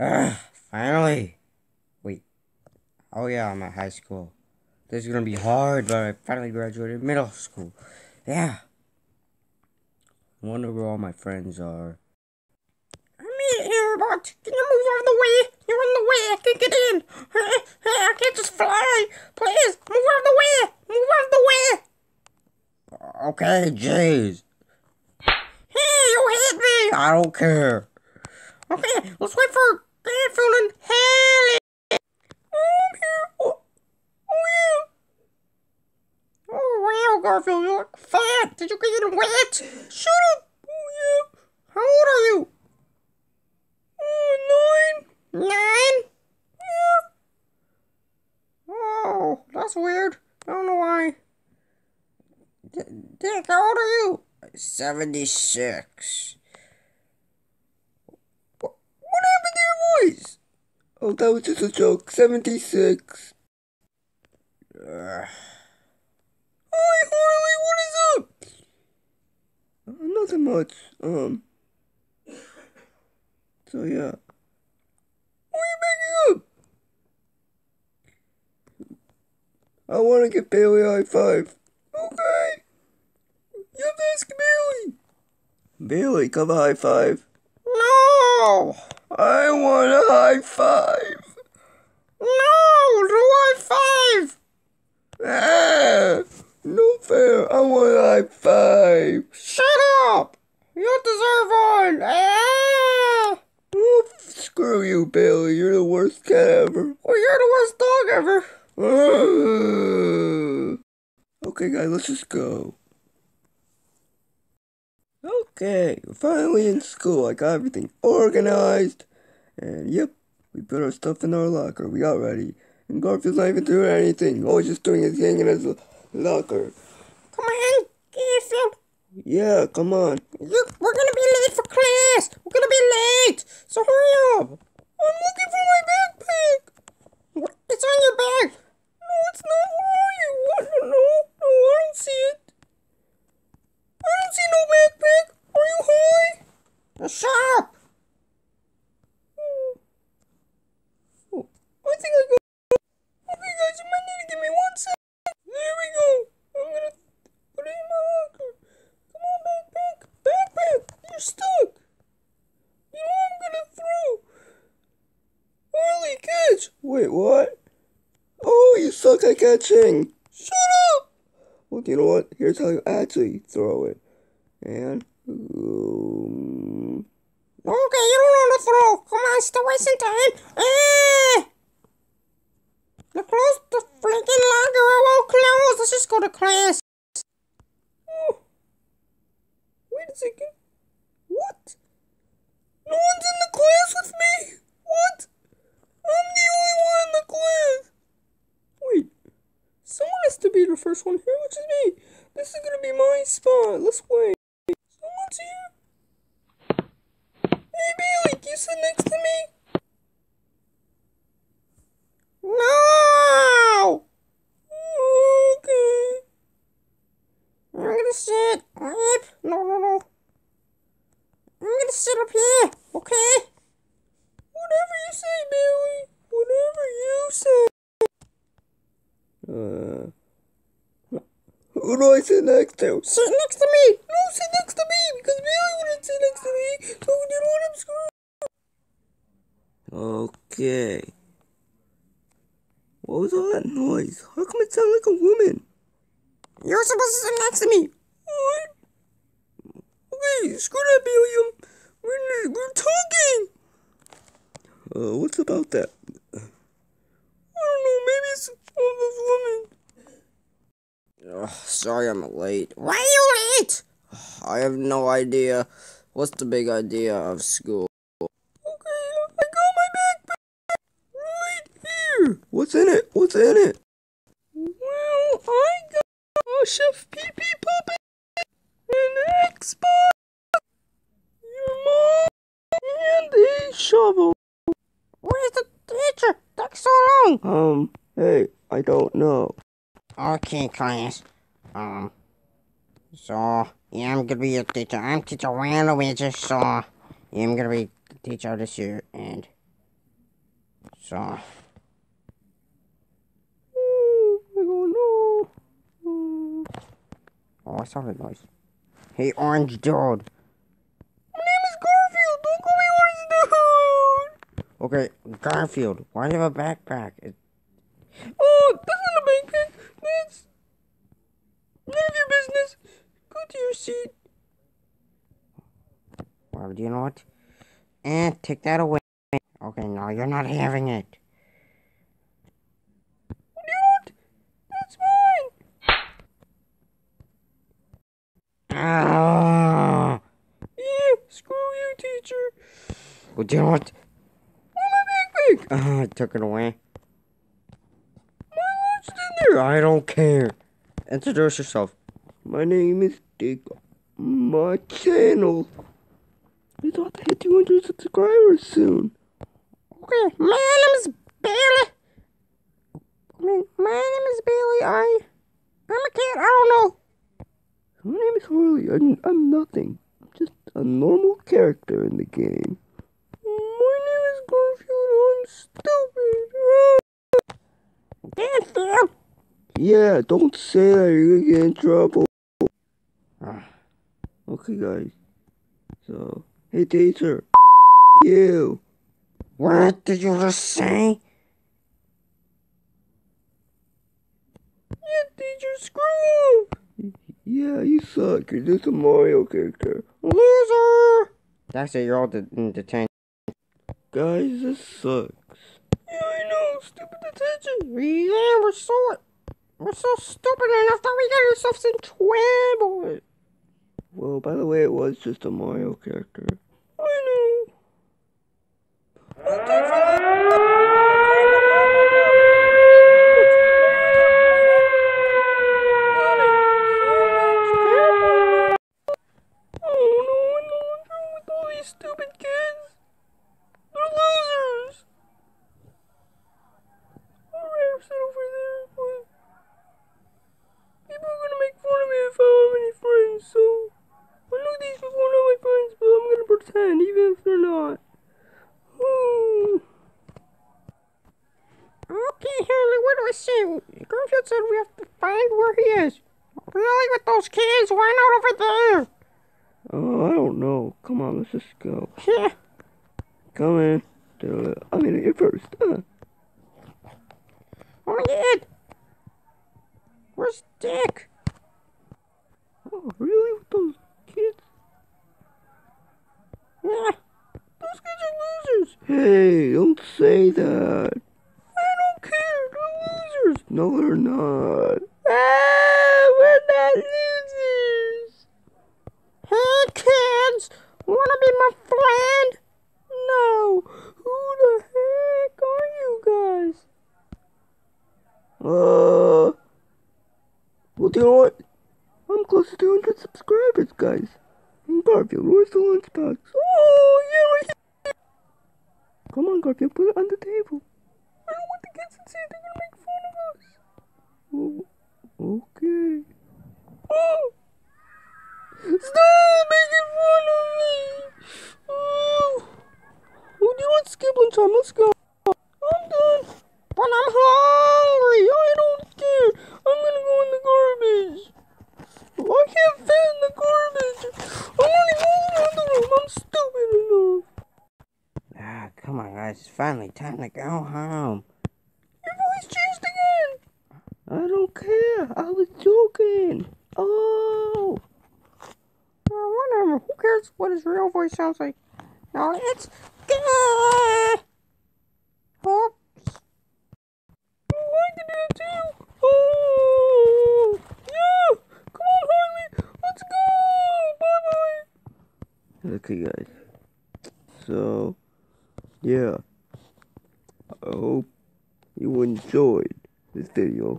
Ugh, finally. Wait. Oh yeah, I'm at high school. This is gonna be hard, but I finally graduated middle school. Yeah. I wonder where all my friends are. I'm here, but can you move out of the way? You're in the way. I can't get in. I can't just fly. Please, move out of the way. Move out of the way. Okay, jeez. Hey, you hit me. I don't care. Okay, let's wait for Garfield and Haley. Oh, I'm here. Oh, oh yeah. Oh, wow, Garfield, you look fat. Did you get wet? Shut up. Oh, yeah. How old are you? Oh, nine. Nine? Yeah. Oh, that's weird. I don't know why. D Dick, how old are you? 76. What, what voice? Oh, that was just a joke. 76. Ugh. Hi, Harley, what is up? Uh, nothing much. Um. So, yeah. Why are you backing up? I want to get Bailey high five. Okay. You have to ask Bailey. Bailey, come high five. No! I want a high five. No! No high five! Ah, no fair. I want a high five. Shut up! You don't deserve one! Ah! Oh, screw you, Bailey. You're the worst cat ever. Well, you're the worst dog ever. Ah. Okay, guys, let's just go. Okay, we're finally in school. I got everything organized. And yep, we put our stuff in our locker. We got ready. And Garfield's not even doing anything. All he's just doing is hanging in his locker. Come on, Garfield. Yeah, come on. You, we're gonna be late for class. We're gonna be late. So hurry up. I'm looking for my backpack. What? It's on your back. No, it's not. Where are you? What? No, no, no, I don't see it. I don't see no backpack. Are you high? Shut up. Hmm. Oh, I think I got. Okay, guys, you might need to give me one sec. There we go. I'm gonna put it in my locker. Come on, backpack. Backpack, you're stuck. You know I'm gonna throw. Harley, catch. Wait, what? Oh, you suck at catching. Shut up. Well, you know what? Here's how you actually throw it. And. Um, Okay, you don't know to throw. Come on, still wasting time. Ah! Now close the freaking locker. It won't close. Let's just go to class. Oh. Wait a second. What? No one's in the class with me? What? I'm the only one in the class. Wait. Someone has to be the first one here, which is me. This is gonna be my spot. Let's wait. Someone's here. Hey Bailey, you sit next to me? No! Okay. I'm gonna sit. Up. No, no, no. I'm gonna sit up here, okay? Whatever you say, Bailey. Whatever you say. uh. Who do I sit next to? Sit next to me. No, sit next to me because Bailey wouldn't sit next to me. So you know what I'm screwed. Okay. What was all that noise? How come it sounded like a woman? You're supposed to sit next to me. What? Okay, screw that, Bailey. Um, we're, we're talking. Uh, what's about that? I don't know. Maybe it's one of those women. Ugh, sorry I'm late. Why are you late? I have no idea. What's the big idea of school? Okay, I got my backpack right here. What's in it? What's in it? Well, I got a Chef Pee Pee puppet, an Xbox, your mom, and a shovel. Where's the teacher? Took so long. Um, hey, I don't know. Okay, class. Um, so, yeah, I'm gonna be your teacher. I'm teacher Randall Witcher, so, yeah, I'm gonna be teacher this year, and, So. I don't know. Oh. I saw that noise. Hey, orange dude. My name is Garfield. Don't call me Orange Dude. Okay, Garfield. Why do you have a backpack Oh, that's not a backpack. That's none of your business. Seat. well, do you know what? And take that away. Okay, no, you're not having it. Want? That's mine. Ah! Yeah, screw you, teacher. Well, do you know what? Oh, my backpack. Uh, I took it away. My lunch's in there. I don't care. Introduce yourself. My name is Dick. My channel is about to hit 200 subscribers soon. Okay, my name is Bailey. I mean, my name is Bailey. I, I'm a kid. I don't know. My name is Harley. I'm, I'm nothing. I'm just a normal character in the game. My name is Garfield. I'm stupid. Yeah, don't say that. You're gonna get in trouble. Okay, guys. So, hey, teacher. You. What did you just say? Yeah, teacher, screw up. Yeah, you suck. You're just a Mario character. Loser! That's it, you're all de- in detention. Guys, this sucks. Yeah, I know. Stupid detention. Yeah, we're so, we're so stupid enough that we got ourselves in trouble. Well, by the way, it was just a Mario character. I know. Oh no, I know what's wrong with all these stupid kids. They're losers. Alright, I'll sit over there, but people are gonna make fun of me if I don't have any friends, so I know these people are not my friends, but I'm gonna pretend even if they're not. Hmm. Okay, Do I? Garfield said we have to find where he is. Really, with those kids? Why not over there? Oh, I don't know. Come on, let's just go. Yeah. Come in. I'm in here first. Uh, Oh god. Where's Dick? oh, really? With those kids? Yeah. Those kids are losers. Hey, don't say that. I don't care. They're losers. No, they're not. Ah, we're not losers. Hey, kids. Wanna be my friend? No. Who the heck are you guys? Uh. Well, you know what? I'm close to 200 subscribers, guys. And Garfield, where's the lunchbox? Oh, yeah, right here. Come on, Garfield, put it on the table. I don't want the kids to see. They're gonna make fun of us. Oh, okay. Oh! Stop making fun of me! Oh! Oh, do you want skibbling time? Let's go. I'm done. But I'm hungry. I don't care. I'm gonna go in the garbage. I can't fit in the garbage. I'm only going in the room. I'm stupid enough. Ah, come on, guys. It's finally time to go home. Your voice changed again. I don't care. I was joking. Oh. Oh, whatever. Who cares what his real voice sounds like? No, it's good. Oh, I do. Oh. Yeah. Come on, Harley. Let's go. Bye bye. Okay, guys. So, yeah. I hope you enjoyed this video.